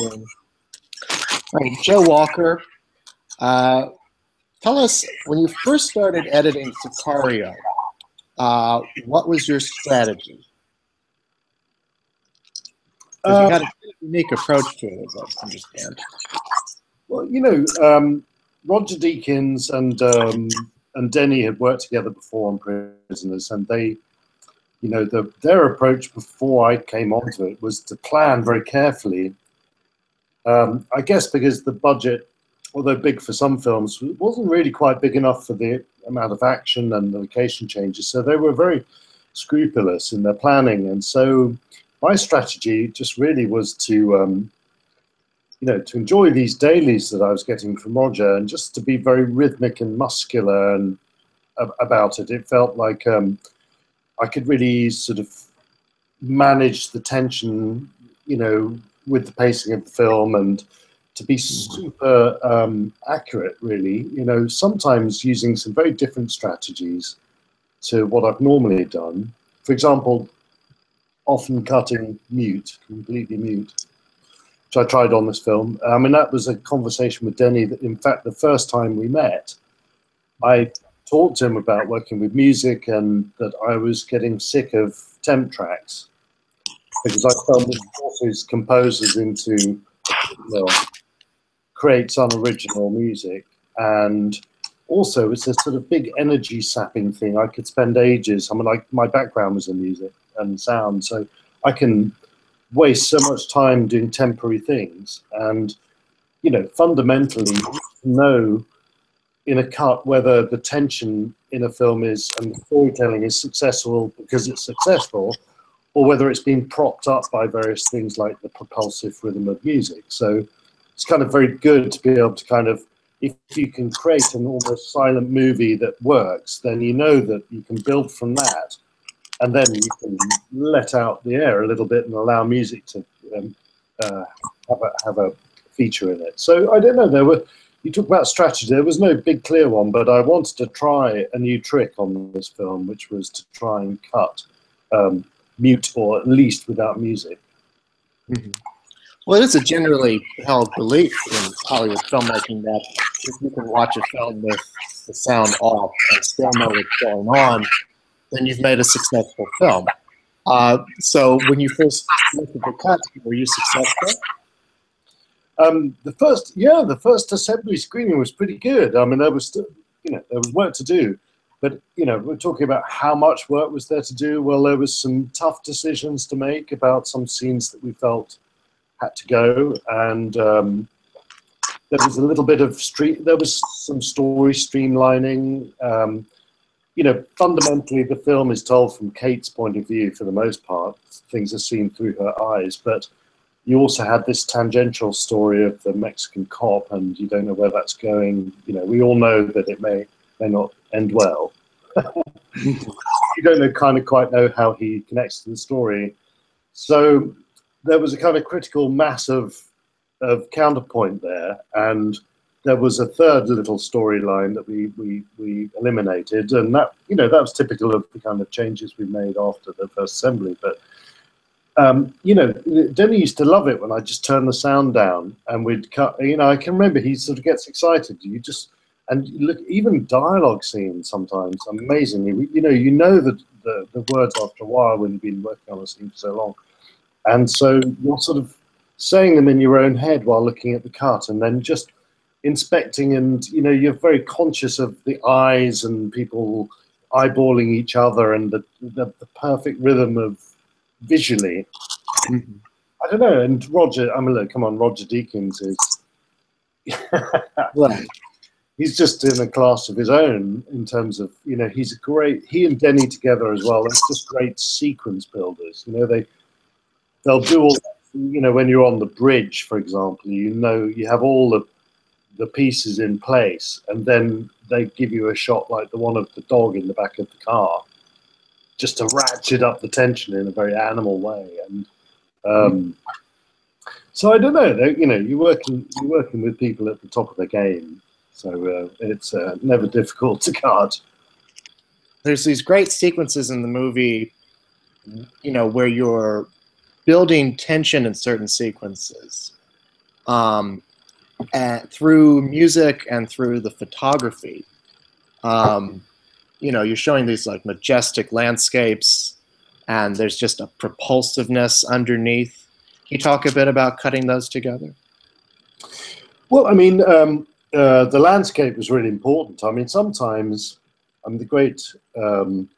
room. All right, Joe Walker, uh, tell us when you first started editing Sicario, uh, what was your strategy? Uh, you had a unique approach to it, as I understand. Well, you know, um, Roger Deakins and um, and Denis had worked together before on Prisoners, and they, you know, the, their approach before I came onto it was to plan very carefully. Um, I guess because the budget, although big for some films, wasn't really quite big enough for the amount of action and the location changes. So they were very scrupulous in their planning, and so my strategy just really was to. Um, you know, to enjoy these dailies that I was getting from Roger, and just to be very rhythmic and muscular and ab- about it. It felt like um, I could really sort of manage the tension, you know, with the pacing of the film, and to be super um, accurate. Really, you know, sometimes using some very different strategies to what I've normally done. For example, often cutting mute, completely mute which I tried on this film. I mean, that was a conversation with Denis that, in fact, the first time we met, I talked to him about working with music and that I was getting sick of temp tracks because I felt that forces composers into well, creates unoriginal music and also it's a sort of big energy sapping thing. I could spend ages. I mean, like my background was in music and sound, so I can waste so much time doing temporary things. And you know, fundamentally, know in a cut whether the tension in a film is and the storytelling is successful because it's successful, or whether it's been propped up by various things like the propulsive rhythm of music. So it's kind of very good to be able to kind of if you can create an almost silent movie that works, then you know that you can build from that, and then you can let out the air a little bit and allow music to um, uh, have a have a feature in it. So I don't know. There were you talk about strategy. There was no big clear one, but I wanted to try a new trick on this film, which was to try and cut um, mute or at least without music. Well, it is a generally held belief in Hollywood filmmaking that if you can watch a film with the sound off and still know what's going on, then you've made a successful film. Uh, so when you first looked at the cut, were you successful? Um, the first, yeah, the first assembly screening was pretty good. I mean, there was still, you know, there was work to do, but you know, we're talking about how much work was there to do. Well, there was some tough decisions to make about some scenes that we felt had to go, and um, there was a little bit of street. There was some story streamlining. Um, you know, fundamentally, the film is told from Kate's point of view for the most part. Things are seen through her eyes, but you also had this tangential story of the Mexican cop, and you don't know where that's going. You know, we all know that it may may not end well. you don't know, kind of quite know how he connects to the story. So there was a kind of critical mass of of counterpoint there, and there was a third little storyline that we, we we eliminated, and that you know that was typical of the kind of changes we made after the first assembly, but um, you know, Denis used to love it when I just turned the sound down and we'd cut. You know, I can remember he sort of gets excited. You just and look even dialogue scenes sometimes amazingly. You know, you know the, the the words after a while when you've been working on a scene for so long, and so you're sort of saying them in your own head while looking at the cut, and then just inspecting and you know you're very conscious of the eyes and people eyeballing each other and the the, the perfect rhythm of visually. Mm-hmm. I don't know. And Roger, I mean, look, come on, Roger Deakins is. Well, he's just in a class of his own in terms of, you know, he's a great. He and Denis together as well. They're just great sequence builders. You know, they they'll do all. You know, when you're on the bridge, for example, you know you have all the the pieces in place, and then they give you a shot like the one of the dog in the back of the car just to ratchet up the tension in a very animal way. And um, so I don't know. You know, you're working you're working with people at the top of the game, so uh, it's uh, never difficult to cut. there's these great sequences in the movie, you know, where you're building tension in certain sequences. um, and through music and through the photography. Um, you know, you're showing these like majestic landscapes, and there's just a propulsiveness underneath. Can you talk a bit about cutting those together? Well, I mean, um, uh, the landscape was really important. I mean, sometimes, I mean, the great, um,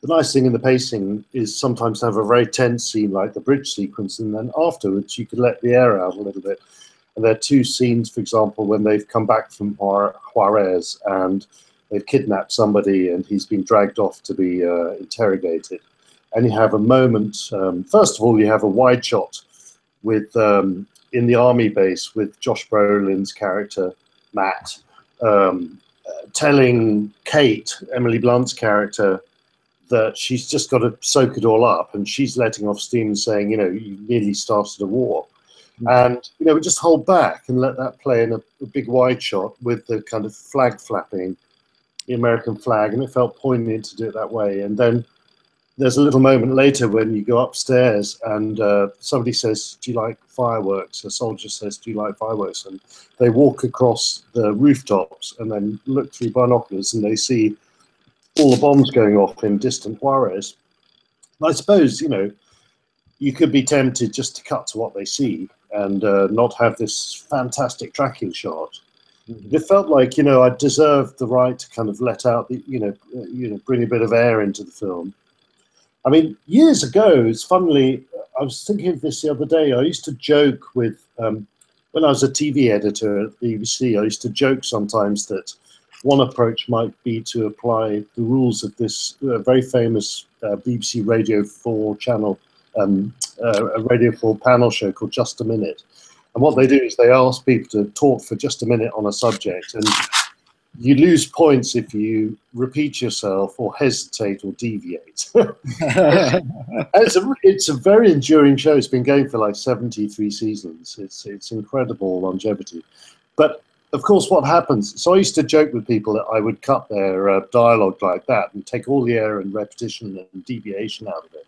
the nice thing in the pacing is sometimes to have a very tense scene like the bridge sequence, and then afterwards you could let the air out a little bit. And there are two scenes, for example, when they've come back from Juarez and they've kidnapped somebody and he's been dragged off to be uh, interrogated. And you have a moment, um, first of all, you have a wide shot with um, in the army base with Josh Brolin's character, Matt, um, uh, telling Kate, Emily Blunt's character, that she's just got to soak it all up and she's letting off steam and saying, you know, you nearly started a war. Mm. And, you know, we just hold back and let that play in a, a big wide shot with the kind of flag flapping the American flag, and it felt poignant to do it that way. And then there's a little moment later when you go upstairs and uh, somebody says, "Do you like fireworks?" A soldier says, "Do you like fireworks?" And they walk across the rooftops and then look through binoculars and they see all the bombs going off in distant Juarez. I suppose you know you could be tempted just to cut to what they see and uh, not have this fantastic tracking shot Mm-hmm. It felt like you know I deserved the right to kind of let out the you know uh, you know bring a bit of air into the film. I mean, years ago, it's funnily I was thinking of this the other day. I used to joke with um, when I was a TV editor at BBC. I used to joke sometimes that one approach might be to apply the rules of this uh, very famous uh, BBC Radio 4 channel, um, uh, a Radio 4 panel show called Just a Minute, and what they do is they ask people to talk for just a minute on a subject, and you lose points if you repeat yourself or hesitate or deviate. it's, a, it's a very enduring show. It's been going for like 73 seasons. It's, it's incredible longevity. But of course, what happens? So I used to joke with people that I would cut their uh, dialogue like that and take all the error and repetition and deviation out of it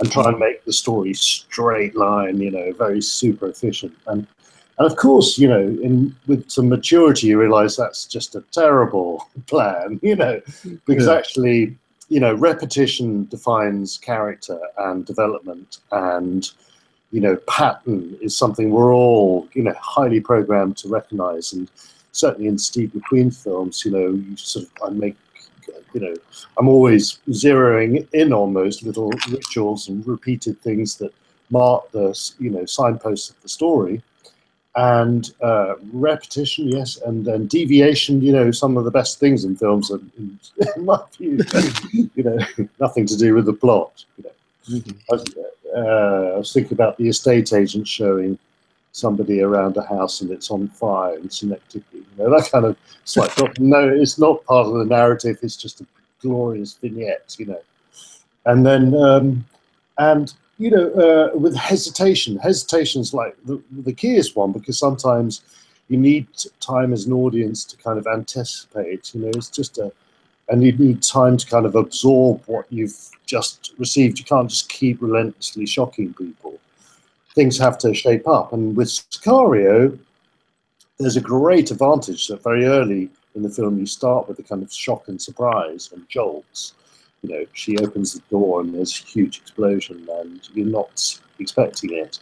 and try and make the story straight line, you know, very super efficient. And and of course, you know, in with some maturity, you realize that's just a terrible plan, you know, because yeah. actually, you know, repetition defines character and development, and you know, pattern is something we're all, you know, highly programmed to recognize. And certainly in Steve McQueen films, you know, you sort of I make you know, I'm always zeroing in on those little rituals and repeated things that mark the, you know, signposts of the story. And uh, repetition, yes, and then deviation. You know, some of the best things in films, are, in, in my view, you know, nothing to do with the plot. You know. Mm -hmm. I, was, uh, I was thinking about the estate agent showing somebody around a house and it's on fire in Synecdoche. You know, that kind of, it's like, no, it's not part of the narrative, it's just a glorious vignette, you know. And then, um, and, you know, uh, with hesitation, Hesitation is like the, the keyest one because sometimes you need time as an audience to kind of anticipate, you know, it's just a, and you need time to kind of absorb what you've just received. You can't just keep relentlessly shocking people things have to shape up. And with Sicario, there's a great advantage that very early in the film you start with a kind of shock and surprise and jolts. You know, she opens the door and there's a huge explosion and you're not expecting it.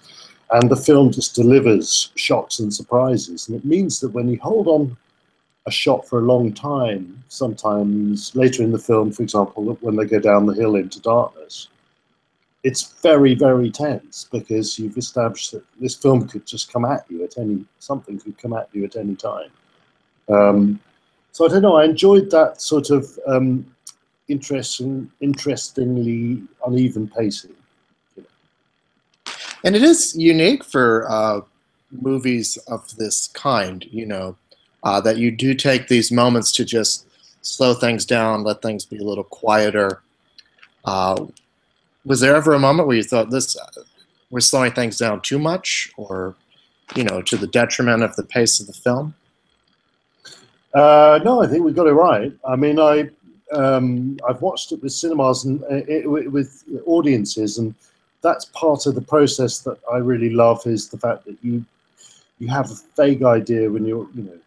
And the film just delivers shocks and surprises. And it means that when you hold on a shot for a long time, sometimes later in the film, for example, when they go down the hill into darkness, it's very, very tense because you've established that this film could just come at you at any, something could come at you at any time. Um, so I don't know, I enjoyed that sort of um, interesting, interestingly uneven pacing. You know. And it is unique for uh, movies of this kind, you know, uh, that you do take these moments to just slow things down, let things be a little quieter. Uh, was there ever a moment where you thought this we're slowing things down too much, or you know, to the detriment of the pace of the film? Uh, no, I think we got it right. I mean, I um, I've watched it with cinemas and uh, it, with audiences, and that's part of the process that I really love is the fact that you you have a vague idea when you're, you know,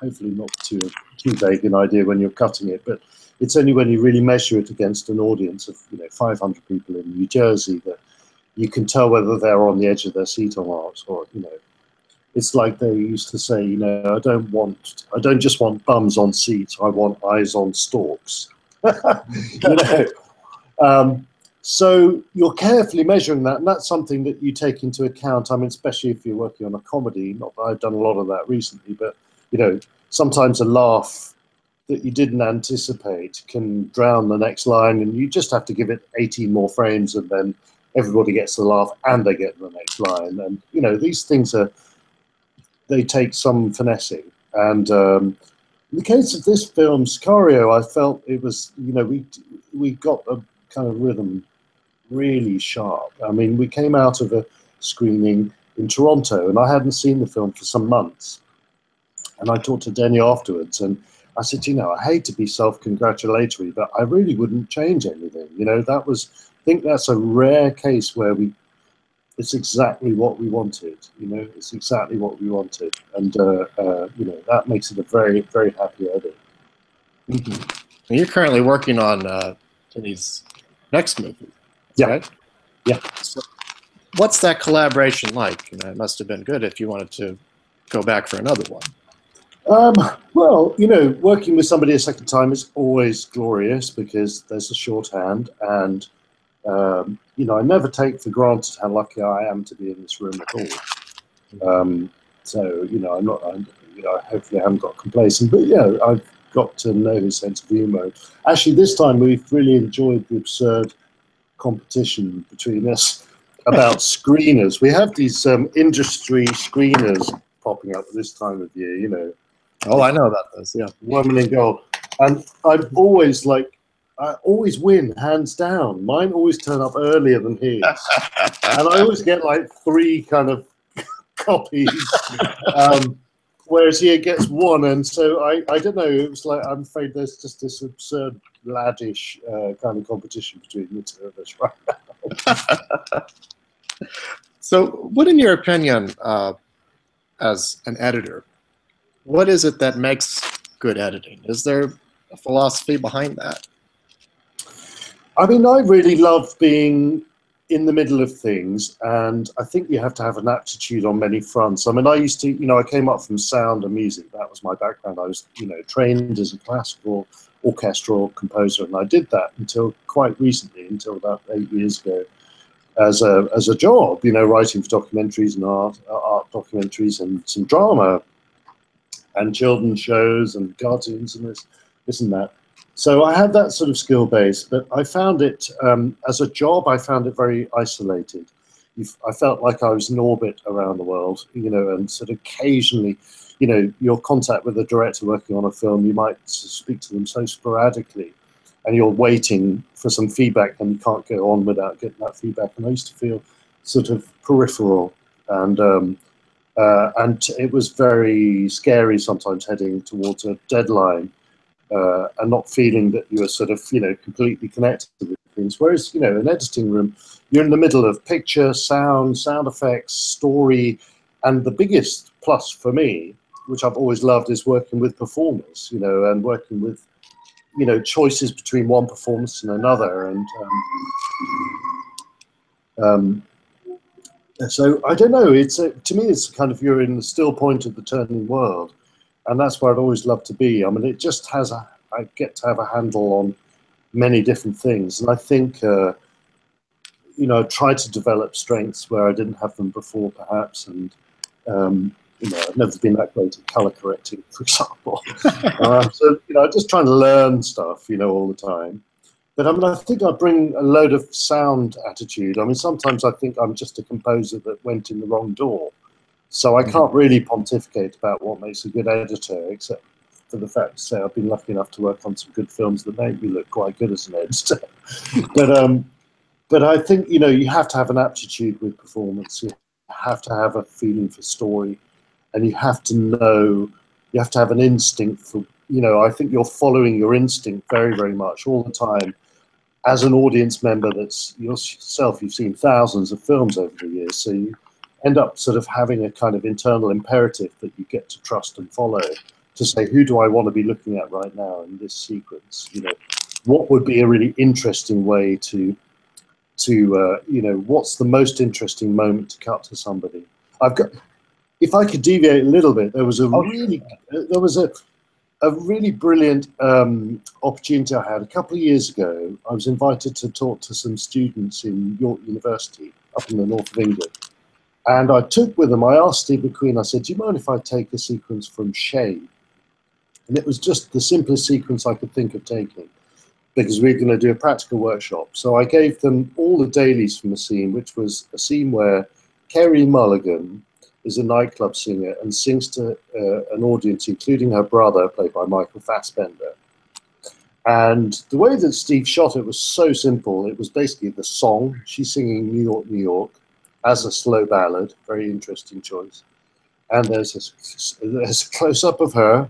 hopefully not too too vague an idea when you're cutting it, but it's only when you really measure it against an audience of you know 500 people in New Jersey that you can tell whether they're on the edge of their seat or not, or you know, it's like they used to say, you know, I don't want, I don't just want bums on seats, I want eyes on stalks. you know, um, so you're carefully measuring that, and that's something that you take into account. I mean, especially if you're working on a comedy. Not that I've done a lot of that recently, but you know, sometimes a laugh that you didn't anticipate can drown the next line, and you just have to give it 18 more frames, and then everybody gets the laugh and they get the next line. And you know, these things are they take some finessing. And um, in the case of this film, Sicario, I felt it was you know we we got a kind of rhythm really sharp. I mean, we came out of a screening in Toronto, and I hadn't seen the film for some months. And I talked to Denis afterwards, and I said, you know, I hate to be self-congratulatory, but I really wouldn't change anything. You know, that was, I think that's a rare case where we, it's exactly what we wanted. You know, it's exactly what we wanted, and uh, uh, you know that makes it a very, very happy edit. Mm-hmm. You're currently working on uh, next movie. Yeah. Right? Yeah. So what's that collaboration like? You know, it must have been good if you wanted to go back for another one. Um, well, you know, working with somebody a second time is always glorious because there's a shorthand, and um, you know, I never take for granted how lucky I am to be in this room at all. Um, so, you know, I'm not, I'm, you know, hopefully I haven't got complacent, but yeah, I've got to know his sense of humour. Actually, this time we've really enjoyed the absurd competition between us about screeners. We have these um, industry screeners popping up at this time of year, you know. Oh, I know about those, yeah. Women in gold. And I'm always like, I always win, hands down. Mine always turn up earlier than his. and I always get like three kind of copies. Um, whereas he gets one. And so I, I don't know, it was like, I'm afraid there's just this absurd laddish uh, kind of competition between the two of us right now. so, what, in your opinion, uh, as an editor, what is it that makes good editing? Is there a philosophy behind that? I mean, I really love being in the middle of things, and I think you have to have an aptitude on many fronts. I mean, I used to, you know, I came up from sound and music. That was my background. I was, you know, trained as a classical orchestral composer, and I did that until quite recently, until about eight years ago, as a as a job. You know, writing for documentaries and art art documentaries and some drama, and children's shows and cartoons and this this and that. So I had that sort of skill base, but I found it um, as a job. I found it very isolated. I felt like I was in orbit around the world, you know, and sort of occasionally you know, your contact with a director working on a film, you might speak to them so sporadically and you're waiting for some feedback and you can't go on without getting that feedback. And I used to feel sort of peripheral and um, uh, and it was very scary sometimes heading towards a deadline uh, and not feeling that you are sort of, you know, completely connected with things. Whereas, you know, an editing room, you're in the middle of picture, sound, sound effects, story, and the biggest plus for me which I've always loved is working with performers, you know, and working with, you know, choices between one performance and another. And um, um, so I don't know. It's a, to me, it's kind of you're in the still point of the turning world, and that's where I'd always love to be. I mean, it just has a. I get to have a handle on many different things, and I think. Uh, you know, I tried to develop strengths where I didn't have them before, perhaps, and um, you know, I've never been that great at color correcting, for example. uh, so, you know, just trying to learn stuff, you know, all the time. But I mean, I think I bring a load of sound attitude. I mean, sometimes I think I'm just a composer that went in the wrong door. So I can't really pontificate about what makes a good editor, except for the fact to say I've been lucky enough to work on some good films that make me look quite good as an editor. but um, but I think you know you have to have an aptitude with performance. You have to have a feeling for story and you have to know, you have to have an instinct for, you know, I think you're following your instinct very, very much all the time. As an audience member, that's yourself, you've seen thousands of films over the years, so you end up sort of having a kind of internal imperative that you get to trust and follow to say, who do I want to be looking at right now in this sequence? You know, what would be a really interesting way to, to uh, you know, what's the most interesting moment to cut to somebody? I've got, if I could deviate a little bit, there was a really, there was a, a really brilliant um, opportunity I had a couple of years ago. I was invited to talk to some students in York University up in the north of England. And I took with them, I asked Steve McQueen, I said, do you mind if I take a sequence from Shame? And it was just the simplest sequence I could think of taking because we are going to do a practical workshop. So I gave them all the dailies from the scene, which was a scene where Carey Mulligan is a nightclub singer and sings to uh, an audience, including her brother, played by Michael Fassbender. And the way that Steve shot it was so simple. It was basically the song. She's singing New York, New York as a slow ballad. Very interesting choice. And there's a, there's a close up of her,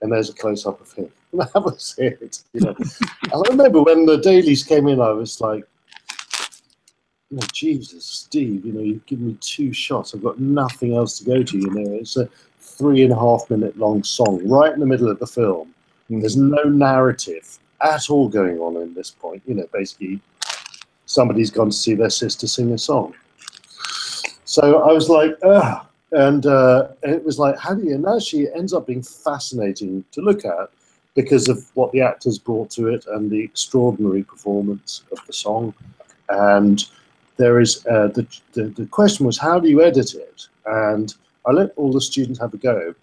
and there's a close up of him. That was it. You know. I remember when the dailies came in, I was like, oh, Jesus, Steve, you know, you've given me two shots. I've got nothing else to go to. You know, it's a three and a half minute long song right in the middle of the film. Mm. There's no narrative at all going on in this point. You know, basically, somebody's gone to see their sister sing a song. So I was like, ugh. And uh, it was like, how do you? And actually, it ends up being fascinating to look at because of what the actors brought to it and the extraordinary performance of the song. And there is uh, the, the, the question was how do you edit it? And I let all the students have a go.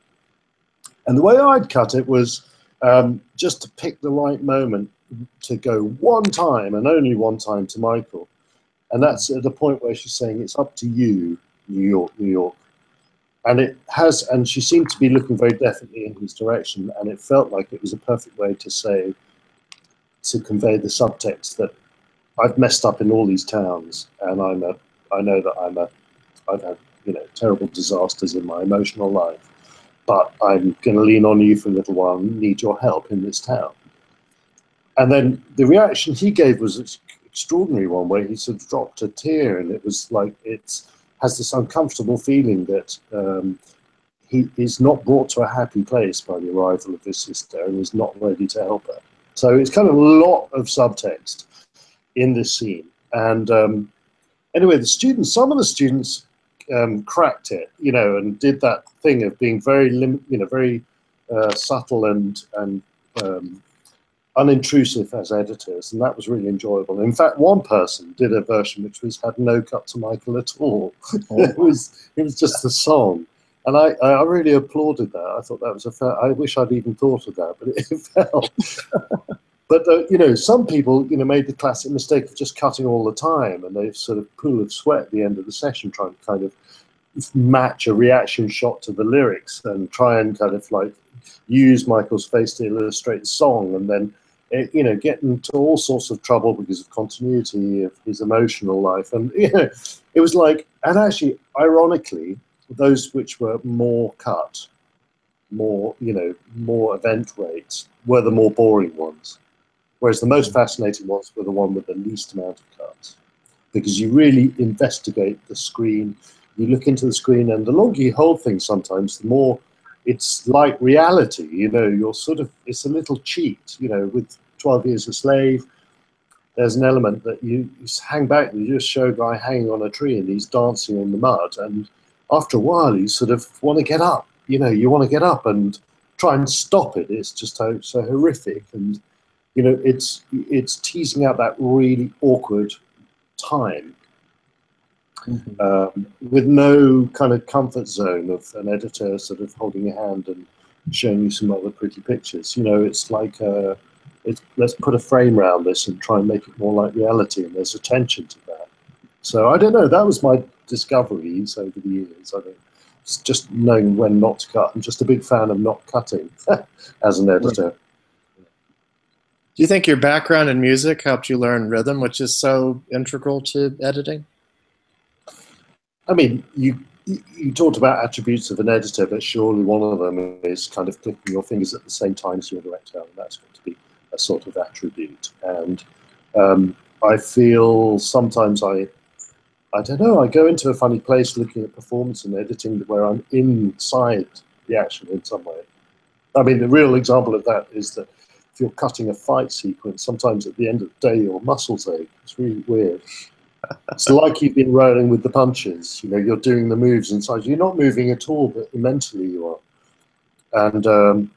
And the way I'd cut it was um, just to pick the right moment to go one time and only one time to Michael. And that's at the point where she's saying, it's up to you, New York, New York. And it has, and she seemed to be looking very definitely in his direction. And it felt like it was a perfect way to say, to convey the subtext that I've messed up in all these towns, and I'm a, I know that I'm a, I've had you know terrible disasters in my emotional life, but I'm going to lean on you for a little while and need your help in this town. And then the reaction he gave was extraordinary one, where he sort of dropped a tear, and it was like it has this uncomfortable feeling that. Um, he is not brought to a happy place by the arrival of his sister and is not ready to help her. So it's kind of a lot of subtext in this scene. And um, anyway, the students, some of the students um, cracked it, you know, and did that thing of being very, lim- you know, very uh, subtle and and um, unintrusive as editors, and that was really enjoyable. In fact, one person did a version which was had no cut to Michael at all. It was it was just the song. And I, I really applauded that. I thought that was a fair. I wish I'd even thought of that, but it, it felt but uh, you know, some people you know made the classic mistake of just cutting all the time, and they sort of pool of sweat at the end of the session, trying to kind of match a reaction shot to the lyrics and try and kind of like use Michael's face to illustrate the song, and then you know get into all sorts of trouble because of continuity of his emotional life, and you know, it was like, and actually, ironically, those which were more cut, more you know, more event rates were the more boring ones. Whereas the most mm. fascinating ones were the one with the least amount of cuts, because you really investigate the screen, you look into the screen, and the longer you hold things, sometimes the more it's like reality. You know, you're sort of it's a little cheat. You know, with Twelve Years a Slave, there's an element that you, you hang back and you just show a guy hanging on a tree and he's dancing in the mud, and after a while you sort of want to get up. You know, you want to get up and try and stop it. It's just so, so horrific and you know, it's it's teasing out that really awkward time mm-hmm. um, with no kind of comfort zone of an editor sort of holding your hand and showing you some other pretty pictures. You know, it's like uh, it's, let's put a frame around this and try and make it more like reality, and there's attention to that. So I don't know. That was my discoveries over the years. I think it's just knowing when not to cut. I'm just a big fan of not cutting as an editor. Do you think your background in music helped you learn rhythm, which is so integral to editing? I mean, you you talked about attributes of an editor, but surely one of them is kind of clicking your fingers at the same time as your director, and that's got to be a sort of attribute. And um, I feel sometimes I I don't know. I go into a funny place looking at performance and editing where I'm inside the action in some way. I mean, the real example of that is that if you're cutting a fight sequence, sometimes at the end of the day your muscles ache. It's really weird. It's like you've been rolling with the punches. You know, you're doing the moves inside. You're not moving at all, but mentally you are. And um,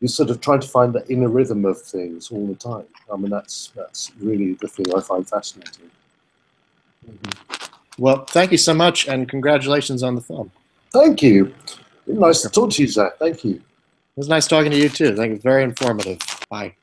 you sort of try to find the inner rhythm of things all the time. I mean, that's that's really the thing I find fascinating. Well, thank you so much, and congratulations on the film. Thank you. Nice to talk to you, Zach. Thank you. It was nice talking to you too. Thank you. very informative. Bye.